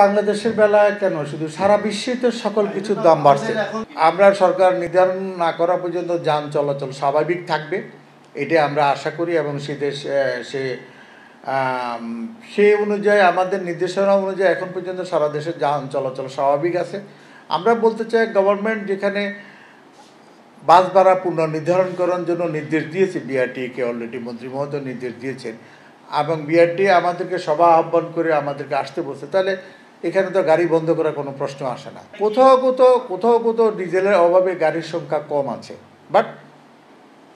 বাংলাদেশের বেলায় কেন? শুধু সারা বিশ্বে তো সকল কিছুর দাম বাড়ছে। আমরা সরকার নির্ধারণ না করা পর্যন্ত যান চলাচল স্বাভাবিক থাকবে, এটা আমরা আশা করি এবং সে দেশ সে সেই অনুযায়ী, আমাদের নির্দেশনা অনুযায়ী এখন পর্যন্ত সারা দেশে যান চলাচল স্বাভাবিক আছে। আমরা বলতে চাই গভর্নমেন্ট যেখানে বাস ভাড়া পুনর্নির্ধারণ করার জন্য নির্দেশ দিয়েছে বিআরটিকে অলরেডি মন্ত্রী মহোদয় নির্দেশ দিয়েছেন, এবং বিআরটি আমাদেরকে সভা আহ্বান করে আমাদেরকে আসতে বলছে। তাহলে এখানে তো গাড়ি বন্ধ করার কোনো প্রশ্ন আসে না। কোথাও কোথাও কোথাও কোথাও ডিজেলের অভাবে গাড়ির সংখ্যা কম আছে, বাট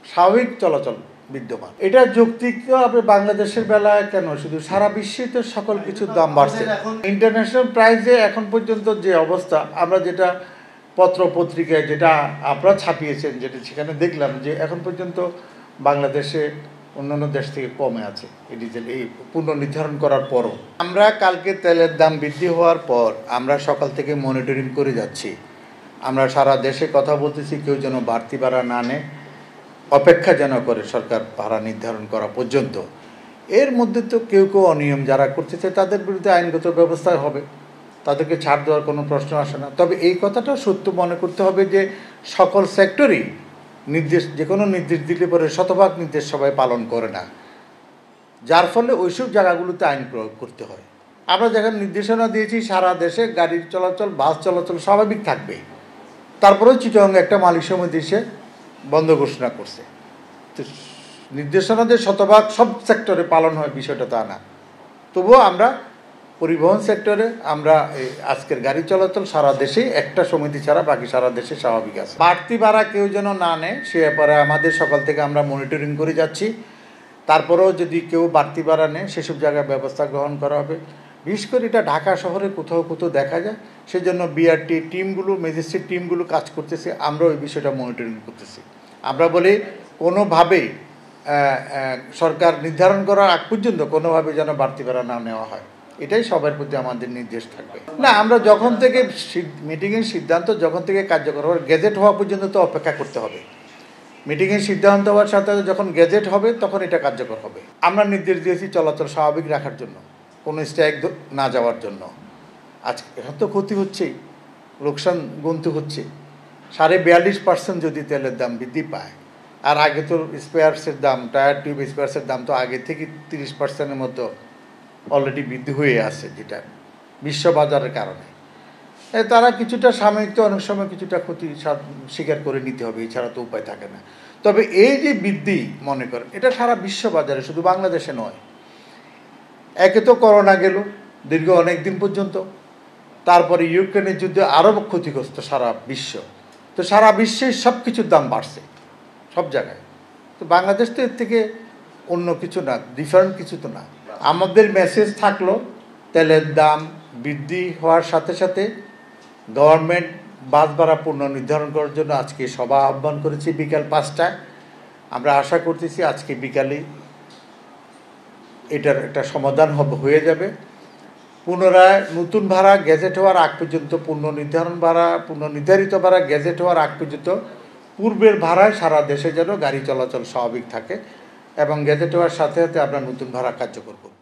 স্বাভাবিক চলাচল বিদ্যমান। এটা যৌক্তিক আপনি বাংলাদেশের বেলায় কেন? শুধু সারা বিশ্বে তো সকল কিছুর দাম বাড়ছে। ইন্টারন্যাশনাল প্রাইসে এখন পর্যন্ত যে অবস্থা, আমরা যেটা পত্র পত্রিকায় যেটা আপনারা ছাপিয়েছেন, যেটা সেখানে দেখলাম যে এখন পর্যন্ত বাংলাদেশে অন্যান্য দেশ থেকে কমে আছে এই ডিজেল এই পুনর্নির্ধারণ করার পরও। আমরা কালকে তেলের দাম বৃদ্ধি হওয়ার পর আমরা সকাল থেকে মনিটরিং করে যাচ্ছি। আমরা সারা দেশে কথা বলতেছি, কেউ যেন বাড়তি ভাড়া না নেয়, অপেক্ষা যেন করে সরকার ভাড়া নির্ধারণ করা পর্যন্ত। এর মধ্যে তো কেউ কেউ অনিয়ম যারা করতেছে, তাদের বিরুদ্ধে আইনগত ব্যবস্থা হবে। তাদেরকে ছাড় দেওয়ার কোনো প্রশ্ন আসে না। তবে এই কথাটা সত্য মনে করতে হবে যে সকল সেক্টরই নির্দেশ যে কোনো নির্দেশ দিলে পরে শতভাগ নির্দেশ সবাই পালন করে না। যার ফলে ওইসব জায়গাগুলোতে আইন প্রয়োগ করতে হয়। আমরা যেখানে নির্দেশনা দিয়েছি, সারা দেশে গাড়ির চলাচল, বাস চলাচল স্বাভাবিক থাকবে। তারপরেও চিটং একটা মালিক সমিতি এসে বন্ধ ঘোষণা করছে। তো নির্দেশনা যে শতভাগ সব সেক্টরে পালন হয়, বিষয়টা তা না। তবুও আমরা পরিবহন সেক্টরে আমরা আজকের গাড়ি চলাচল সারা দেশেই, একটা সমিতি ছাড়া বাকি সারা দেশে স্বাভাবিক আছে। বাড়তি ভাড়া কেউ যেন না নেয়, সে ব্যাপারে আমাদের সকাল থেকে আমরা মনিটরিং করে যাচ্ছি। তারপরেও যদি কেউ বাড়তি ভাড়া নেয়, সেসব জায়গায় ব্যবস্থা গ্রহণ করা হবে। বিশেষ করে এটা ঢাকা শহরে কোথাও কোথাও দেখা যায়, সেজন্য বিআরটি টিমগুলো ম্যাজিস্ট্রেট টিমগুলো কাজ করতেছে। আমরা ওই বিষয়টা মনিটরিং করতেছি। আমরা বলি, কোনোভাবেই সরকার নির্ধারণ করার আগ পর্যন্ত কোনোভাবে যেন বাড়তি ভাড়া না নেওয়া হয়। এটাই সবার প্রতি আমাদের নির্দেশ থাকবে। না, আমরা যখন থেকে মিটিংয়ের সিদ্ধান্ত যখন থেকে কার্যকর হবে গেজেট হওয়া পর্যন্ত তো অপেক্ষা করতে হবে। মিটিংয়ের সিদ্ধান্ত হওয়ার সাথে সাথে যখন গেজেট হবে, তখন এটা কার্যকর হবে। আমরা নির্দেশ দিয়েছি চলাচল স্বাভাবিক রাখার জন্য, কোনো স্ট্রাইক না যাওয়ার জন্য। আজকে এখন তো ক্ষতি হচ্ছেই, লোকসান গুনতে হচ্ছে। সাড়ে বিয়াল্লিশ পার্সেন্ট যদি তেলের দাম বৃদ্ধি পায়, আর আগে তো স্পেয়ার্সের দাম টায়ার টিউব স্পেয়ার্সের দাম তো আগে থেকে তিরিশ পার্সেন্টের মতো অলরেডি বৃদ্ধি হয়ে আছে যেটা বিশ্ব বাজারের কারণে তারা কিছুটা সাময়িক অনেক সময় কিছুটা ক্ষতি স্বীকার করে নিতে হবে, এছাড়া তো উপায় থাকে না। তবে এই যে বৃদ্ধি, মনে করেন, এটা সারা বিশ্ব বাজারে শুধু বাংলাদেশে নয়। একে তো করোনা গেল, দীর্ঘ অনেক দিন পর্যন্ত। তারপরে ইউক্রেনের যুদ্ধে আরও ক্ষতিগ্রস্ত সারা বিশ্ব। তো সারা বিশ্বে সব কিছুর দাম বাড়ছে, সব জায়গায়। তো বাংলাদেশ তো এর থেকে অন্য কিছু না ডিফারেন্ট কিছু তো না। আমাদের মেসেজ থাকল, তেলের দাম বৃদ্ধি হওয়ার সাথে সাথে গভর্নমেন্ট বাস ভাড়া পুনর্নির্ধারণ করার জন্য আজকে সভা আহ্বান করেছি বিকাল পাঁচটায়। আমরা আশা করতেছি আজকে বিকালে এটার একটা সমাধান হবে, হয়ে যাবে। পুনরায় নতুন ভাড়া গ্যাজেট হওয়ার আগ পর্যন্ত পুনর্নির্ধারণ ভাড়া পুনর্নির্ধারিত ভাড়া গ্যাজেট হওয়ার আগ পর্যন্ত পূর্বের ভাড়ায় সারা দেশে যেন গাড়ি চলাচল স্বাভাবিক থাকে। এবং গেজেট হওয়ার সাথে সাথে আমরা নতুন ভাড়া কার্যকর করব।